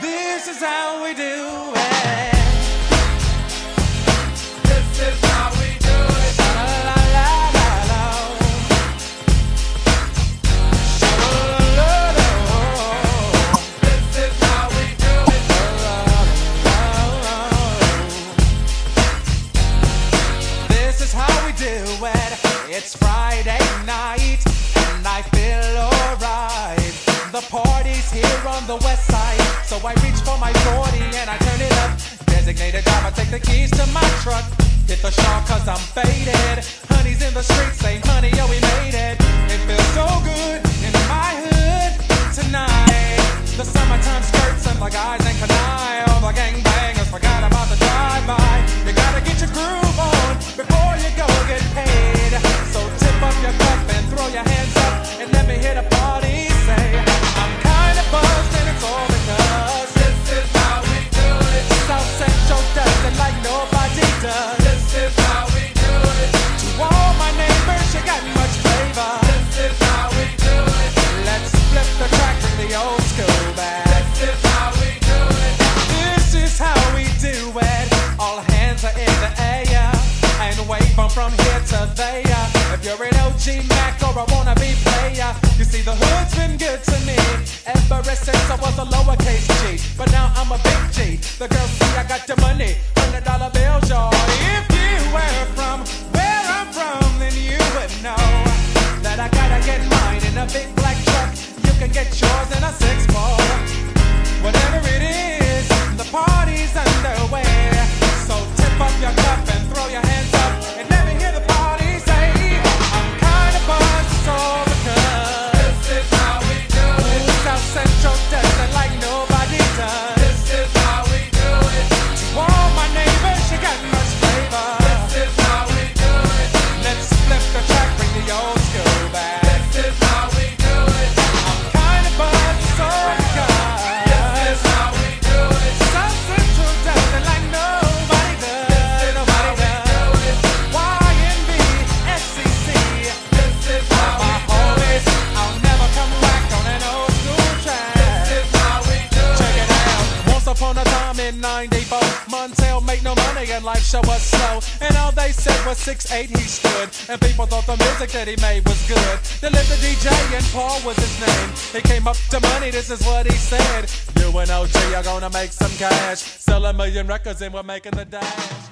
This is how we do the west side. So I reach for my 40 and I turn it up. Designated driver, take the keys to my truck. Hit the shop cause I'm faded. Honey's in the streets The hood's been good to me ever since I was a lowercase G. But now I'm a big G. The girls see I got the money. 94. Montel made no money and life show was slow. And all they said was six eight he stood. And people thought the music that he made was good. They lived the DJ and Paul was his name. He came up to money, this is what he said. You and OG are gonna make some cash. Sell a million records and we're making the dash.